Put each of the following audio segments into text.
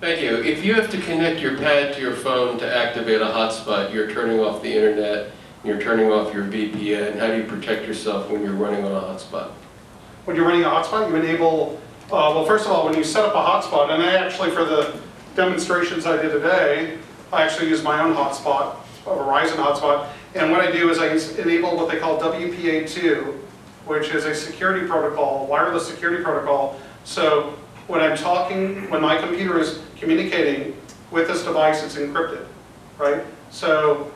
Thank you. If you have to connect your pad to your phone to activate a hotspot, you're turning off the internet, you're turning off your VPN. How do you protect yourself when you're running on a hotspot? When you're running a hotspot, you enable, uh, well, first of all, when you set up a hotspot, and I actually, for the demonstrations I did today, I actually use my own hotspot, a Verizon hotspot, and what I do is I enable what they call WPA2, which is a security protocol, wireless security protocol. So when I'm talking, when my computer is communicating with this device, it's encrypted, right? So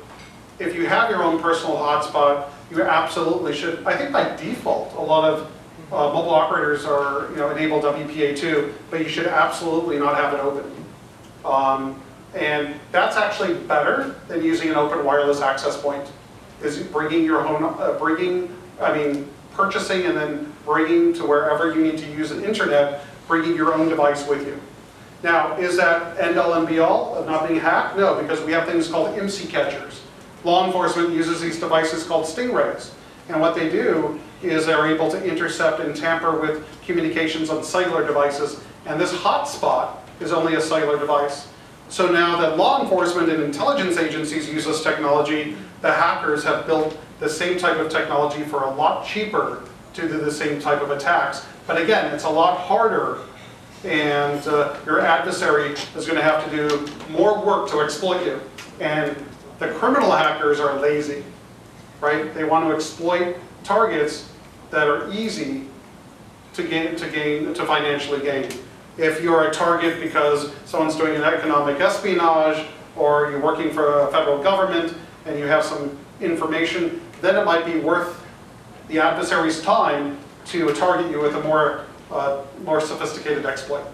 if you have your own personal hotspot, you absolutely should, I think by default, a lot of uh, mobile operators are, you know, enable WPA2, but you should absolutely not have it open. Um, And that's actually better than using an open wireless access point, is bringing your own, uh, bringing, I mean, purchasing and then bringing to wherever you need to use an internet, bringing your own device with you. Now, is that end all and be all of not being hacked? No, because we have things called IMSI catchers. Law enforcement uses these devices called stingrays. And what they do is they're able to intercept and tamper with communications on cellular devices. And this hotspot is only a cellular device. So now that law enforcement and intelligence agencies use this technology, the hackers have built the same type of technology for a lot cheaper to do the same type of attacks. But again, it's a lot harder and uh, your adversary is going to have to do more work to exploit you. And the criminal hackers are lazy, right? They want to exploit targets that are easy to gain, to gain, to financially gain. If you're a target because someone's doing an economic espionage, or you're working for a federal government and you have some information, then it might be worth the adversary's time to target you with a more, Uh, more sophisticated exploit.